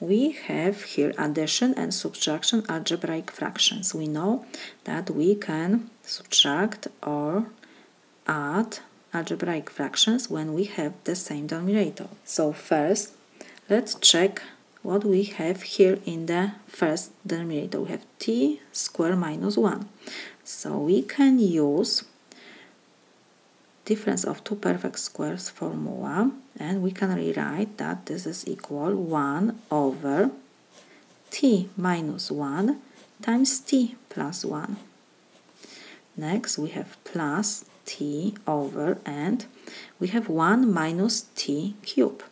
we have here addition and subtraction algebraic fractions. We know that we can subtract or add algebraic fractions when we have the same denominator. So first, let's check what we have here in the first denominator. We have t squared minus 1. So we can use difference of two perfect squares formula and we can rewrite that this is equal 1 over t minus 1 times t plus 1. Next we have plus t over and we have 1 minus t cube.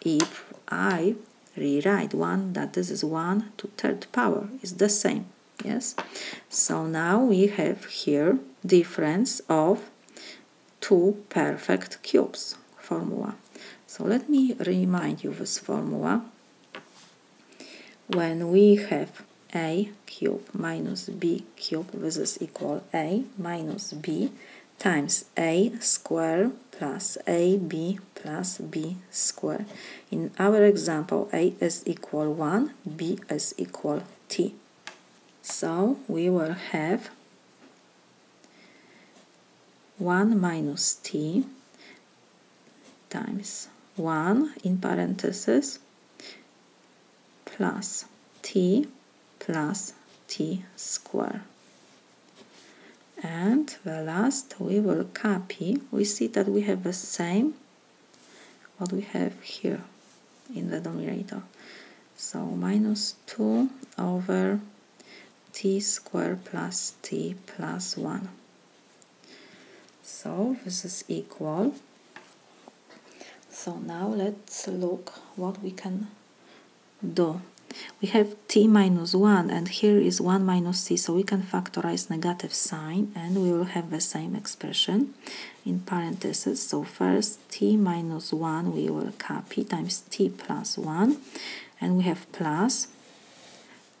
If I rewrite 1 that this is 1 to third power is the same yes so now we have here difference of two perfect cubes formula so let me remind you this formula when we have a cube minus b cube this is equal a minus b times a square plus ab plus b square. In our example, a is equal 1, b is equal t. So we will have 1 minus t times 1 in parentheses plus t plus t square. And the last we will copy. We see that we have the same what we have here in the denominator. So minus 2 over t squared plus t plus 1 so this is equal. So now let's look what we can do. We have t minus 1 and here is 1 minus t so we can factorize negative sign and we will have the same expression in parentheses. So first t minus 1 we will copy times t plus 1 and we have plus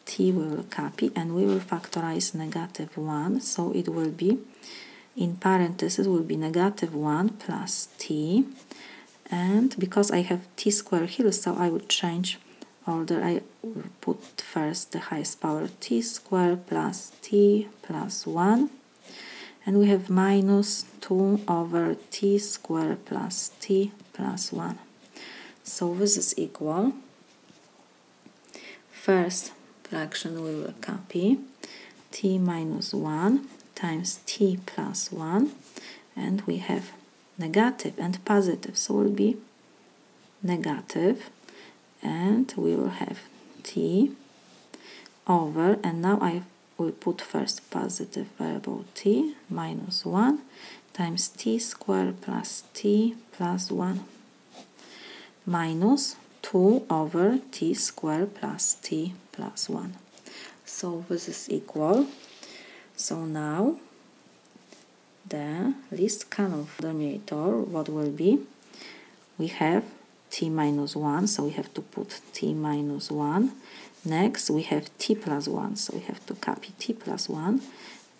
t we will copy and we will factorize negative 1 so it will be in parentheses will be negative 1 plus t. And because I have t squared here so I will change order. I will put first the highest power t squared plus t plus 1 and we have minus 2 over t squared plus t plus 1 so this is equal. First fraction we will copy. T minus 1 times t plus 1 and we have negative and positive. So will be negative and we will have t over and now I will put first positive variable t minus 1 times t squared plus t plus 1 minus 2 over t squared plus t plus 1 so this is equal so now the least of denominator what will be we have t minus 1 so we have to put t minus 1 next we have t plus 1 so we have to copy t plus 1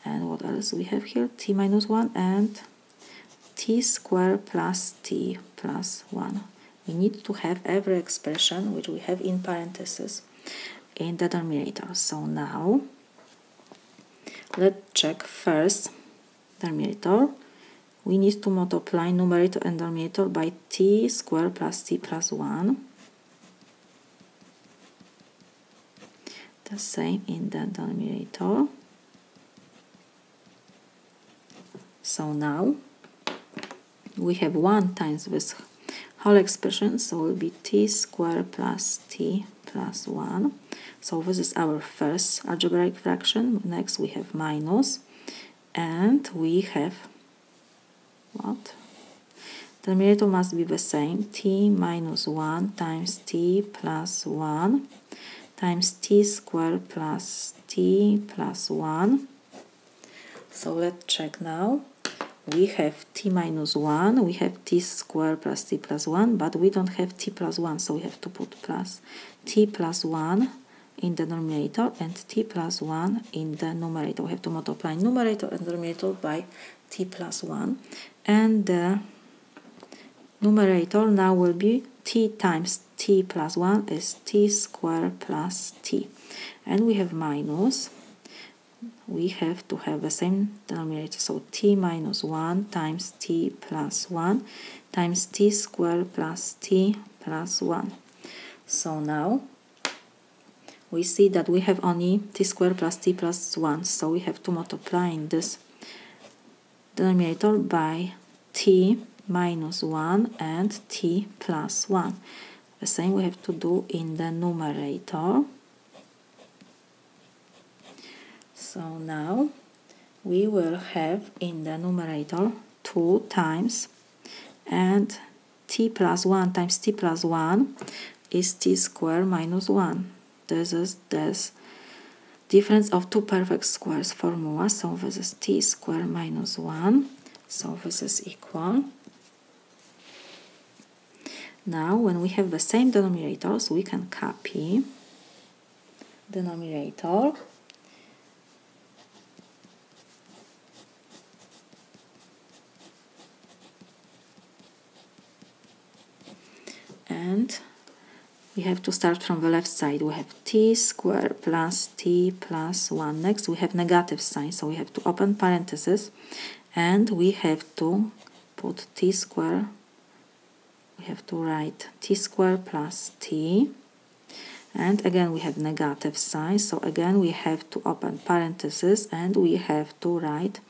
and what else we have here? t minus 1 and t squared plus t plus 1 we need to have every expression which we have in parentheses in the denominator. So now let's check first denominator we need to multiply numerator and denominator by t squared plus t plus 1. The same in the denominator. So now we have 1 times this whole expression, so it will be t squared plus t plus 1. So this is our first algebraic fraction. Next we have minus, and we have what? The numerator must be the same, t minus 1 times t plus 1 times t squared plus t plus 1. So let's check now. We have t minus 1, we have t squared plus t plus 1, but we don't have t plus 1, so we have to put plus t plus 1 in the denominator and t plus 1 in the numerator. We have to multiply numerator and denominator by t plus 1 and the numerator now will be t times t plus 1 is t squared plus t. And we have minus. We have to have the same denominator. So t minus 1 times t plus 1 times t squared plus t plus 1. So now we see that we have only t squared plus t plus 1. So we have to multiply this denominator by t minus 1 and t plus 1. The same we have to do in the numerator. So now we will have in the numerator 2 times and t plus 1 times t plus 1 is t squared minus 1. This is this difference of two perfect squares formula. So this is t squared minus 1. So this is equal now, when we have the same denominators, we can copy denominator and we have to start from the left side. We have t squared plus t plus 1. Next we have negative sign, so we have to open parentheses and we have to put t squared we have to write t squared plus t and again we have negative sign so again we have to open parentheses and we have to write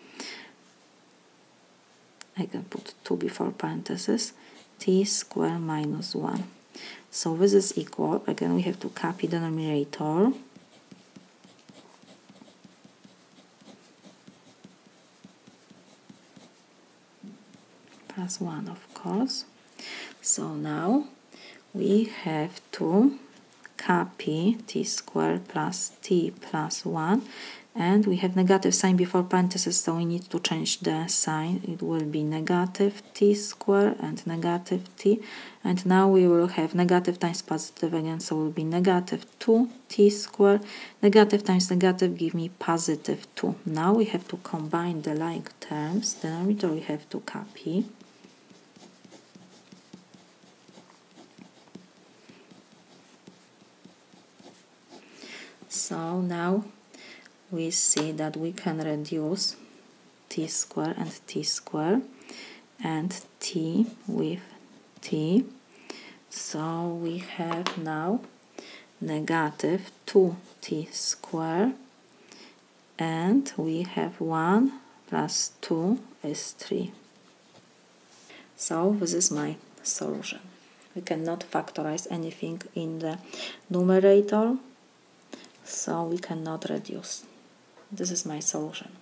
I can put 2 before parentheses t squared minus 1 so this is equal again we have to copy the numerator. Plus 1 of course. So now we have to copy t squared plus t plus 1 and we have negative sign before parentheses so we need to change the sign. It will be negative t squared and negative t. And now we will have negative times positive again so it will be negative 2 t squared negative times negative give me positive 2 now we have to combine the like terms. The numerator we have to copy. So now we see that we can reduce t square and t square and t with t. So we have now negative 2t square and we have 1 plus 2 is 3. So this is my solution. We cannot factorize anything in the numerator so we cannot reduce. This is my solution.